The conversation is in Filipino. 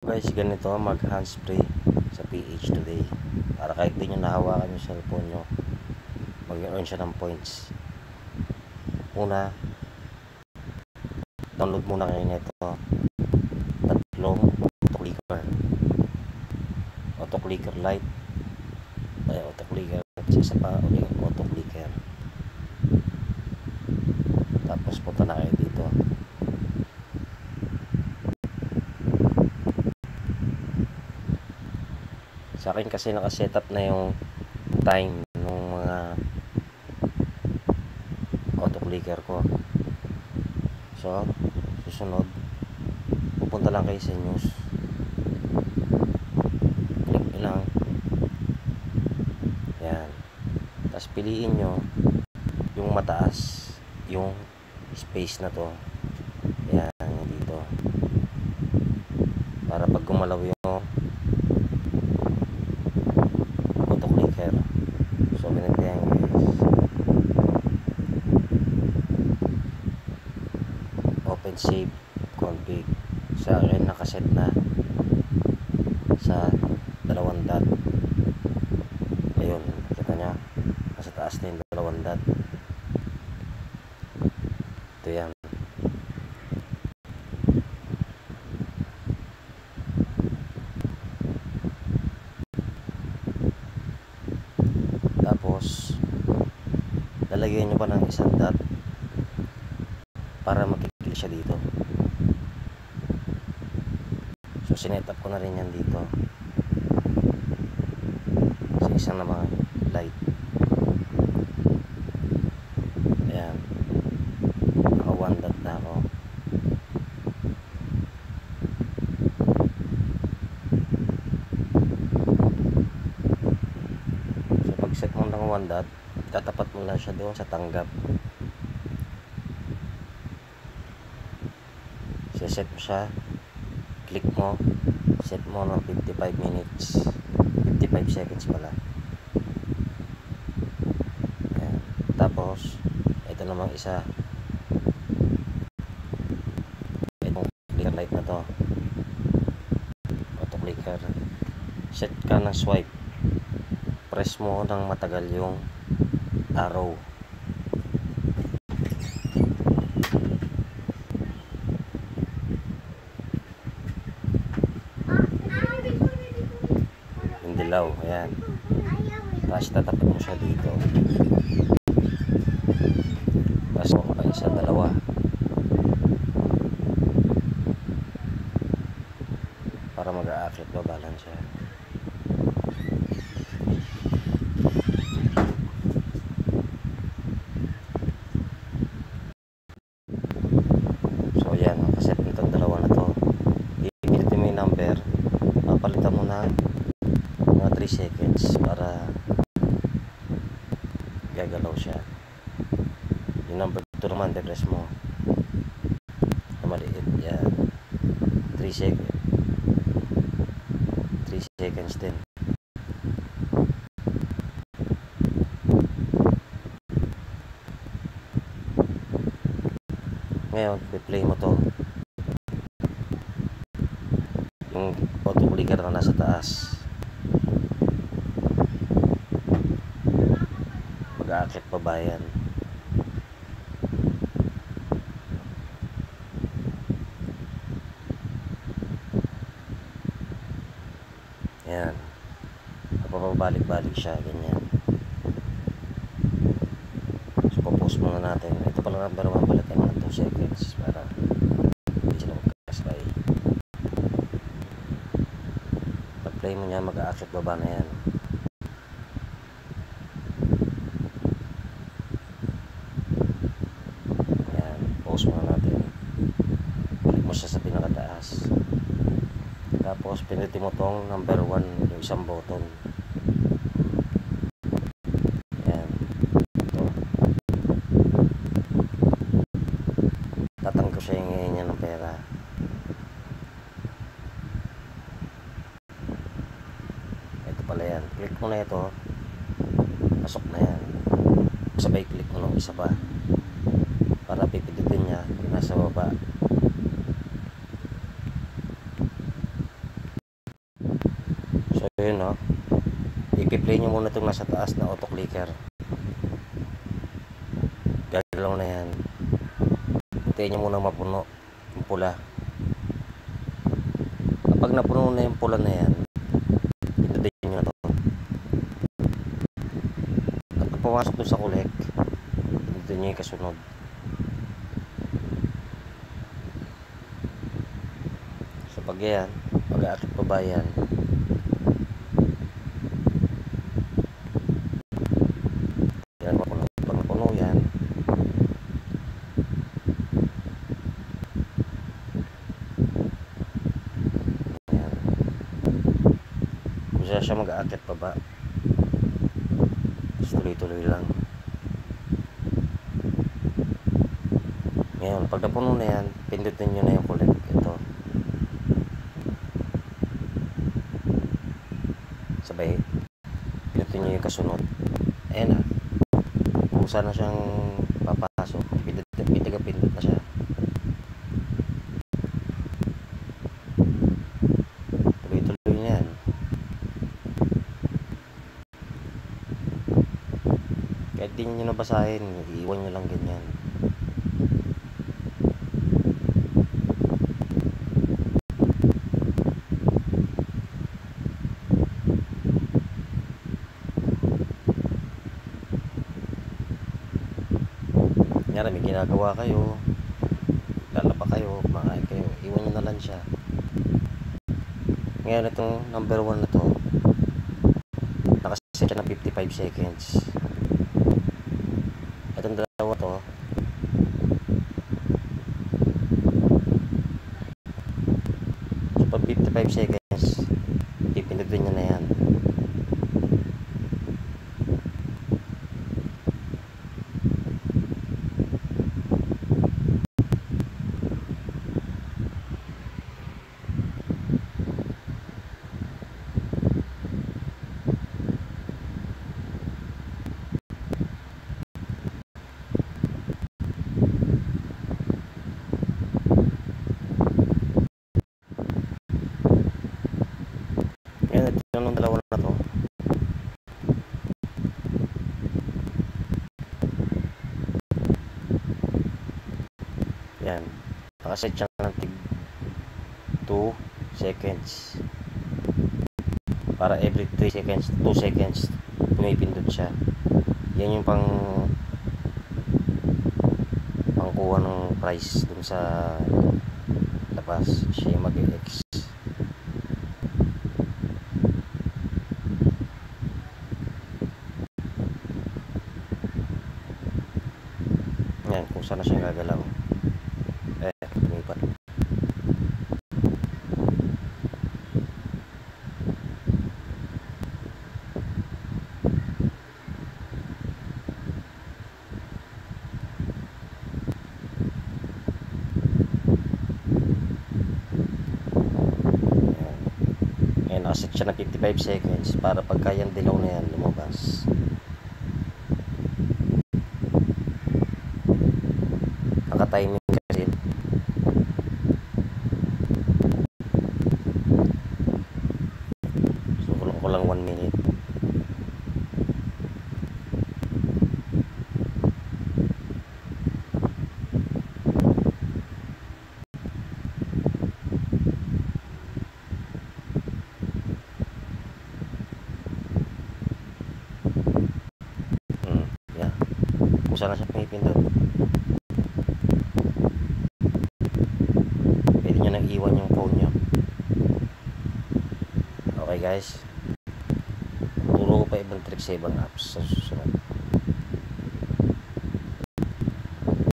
guys ganito mag hand spray sa PH today. Para kahit di nyo nahawakan yung cellphone nyo mag-earn siya ng points. Una download muna kayo nito. Tatlong auto clicker auto clicker light. Ay auto clicker at isa pa ulit auto clicker tapos punta na kayo dito sa akin kasi nakasetup na yung time ng mga auto clicker ko. So susunod pupunta lang kayo sa news. Click lang. Yan. Tapos piliin nyo yung mataas yung space na to. Yan dito para pag gumalaw yung auto clicker so ganito yan guys open save config sa akin nakaset na sa dalawang dot. Ayun kita nya nasa taas na yung dalawang dot. Ito yan. Tapos lalagyan nyo pa ng isang dot siya dito. So sinet up ko na rin yan dito. Sa isang na mga light. Ayan. Naka one dot na ako. So pag set mo ng one dot tatapat mo lang siya doon sa tanggap set mo siya. Click mo. Set mo ng 55 minutes. 55 seconds pala. Ayan. tapos ito namang isa. Itong clicker light na to. Auto clicker set ka ng swipe. Press mo ng matagal yung arrow dilaw ayan. Tapos tatapat mo siya dito. Tapos mo pa isa dalawa. Para mag-aakit babalan siya so ayan nakaset nitong dalawa na to ipilitin mo yung number papalitan mo na mga 3 seconds para gagalaw siya 2 naman depress mo. Na maliit yan. 3 seconds. 3 seconds din. Ngayon play mo to. Yung auto clicker na nasa taas. Mag-aakit pa ba yan napapabalik-balik siya ganyan. So papos muna natin. Ito pala number 1 balikan mo ng 2 seconds para hindi sila magkasabay pag play mo niya mag-aakit baba na yan. Yan pause muna natin. Balik mo siya sa pinakataas. Tapos pinutin mo tong number 1 yung isang button pera. Ito pala yan. Click mo na ito. Pasok na yan. Sabay click mo ng isa pa. Para pipindutin niya nasa baba. So yun. No? Ipi-play nyo muna itong nasa taas na auto-clicker. Gagalaw na yan. Hintayin nyo muna mapuno yung pula. Kapag napuno na yung pula na yan pindutin nyo na to. At pumasok doon sa kulek pindutin nyo yung kasunod. Sa pag yan pag-aakit pa ba yan mapuno pag napuno yan Ayan. Kung siya mag-aakit pa ba, tuloy-tuloy lang. Ngayon, pag napuno na yan, pindutin nyo na yung kulit. Ito. Sabay, pindutin nyo yung kasunod. Ayan na. Pusa na siyang papasok. Pindut, pindut, pindut na siya. Tuloy-tuloy na yan. Kahit di nyo nabasahin, iiwan nyo lang ganyan. Kunyari, may ginagawa kayo, lalaba kayo, kumakain kayo, iwan nyo na lang siya. Ngayon, itong number 1 na to, nakaset siya ng 55 seconds. Itong dalawa to, so pag 55 seconds, pipindutin nyo na yan. Ito yung dalawa na to. Yan. Nakaset siya ng tig 2 seconds. Para every 3 seconds, 2 seconds, pumipindot siya. Yan yung pang pangkuha ng price dun sa labas. Siya yung mag-X. Yan, kung saan na siya gagalaw. Eh, lumipat. Nakaset siya ng 55 seconds para pagka dilaw na yan lumabas. Naka-timing kasi. So, kulong ko lang 1 minute. Hmm, yeah. Kung saan na siya pinipindot. Pwede nyo nang iwan yung phone nyo. Okay guys. Turo ko pa ibang tricks sa ibang apps sa susunod.